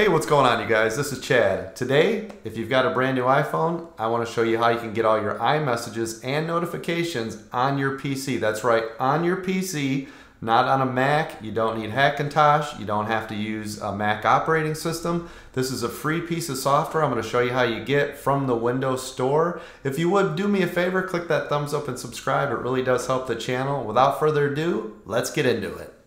Hey, what's going on, you guys? This is Chad. Today, if you've got a brand new iPhone, I want to show you how you can get all your iMessages and notifications on your PC. That's right, on your PC, not on a Mac. You don't need Hackintosh. You don't have to use a Mac operating system. This is a free piece of software I'm going to show you how you get from the Windows Store. If you would do me a favor, click that thumbs up and subscribe. It really does help the channel. Without further ado, let's get into it.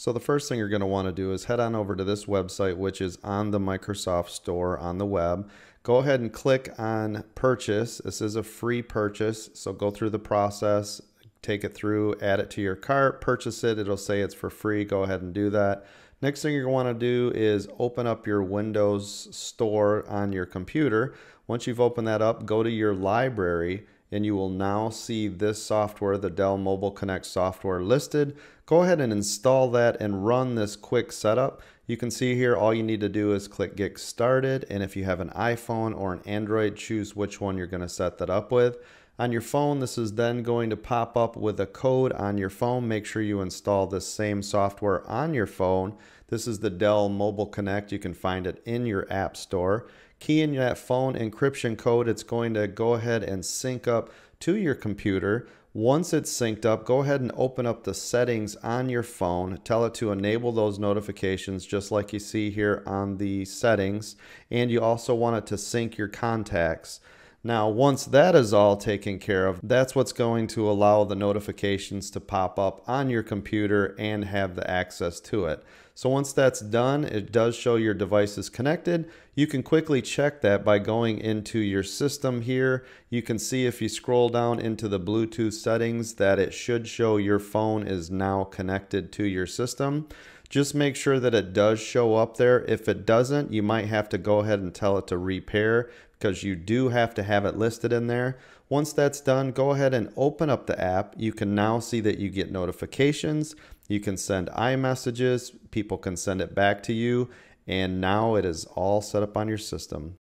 So the first thing you're going to want to do is head on over to this website, which is on the Microsoft Store on the web. Go ahead and click on purchase. This is a free purchase, so go through the process, take it through, add it to your cart, purchase it. It'll say it's for free. Go ahead and do that. Next thing you're going to want to do is open up your Windows Store on your computer. Once you've opened that up, go to your library and you will now see this software, the Dell Mobile Connect software listed. Go ahead and install that and run this quick setup. You can see here all you need to do is click get started and if you have an iPhone or an Android choose which one you're going to set that up with. On your phone this is then going to pop up with a code on your phone. Make sure you install this same software on your phone. This is the Dell Mobile Connect. You can find it in your app store key in that phone encryption code. It's going to go ahead and sync up to your computer. Once it's synced up, go ahead and open up the settings on your phone. Tell it to enable those notifications just like you see here on the settings. And you also want it to sync your contacts. Now, once that is all taken care of, that's what's going to allow the notifications to pop up on your computer and have the access to it. So once that's done, it does show your device is connected. You can quickly check that by going into your system here. You can see if you scroll down into the Bluetooth settings that it should show your phone is now connected to your system. Just make sure that it does show up there. If it doesn't, you might have to go ahead and tell it to repair because you do have to have it listed in there. Once that's done, go ahead and open up the app. You can now see that you get notifications. You can send iMessages. People can send it back to you. And now it is all set up on your system.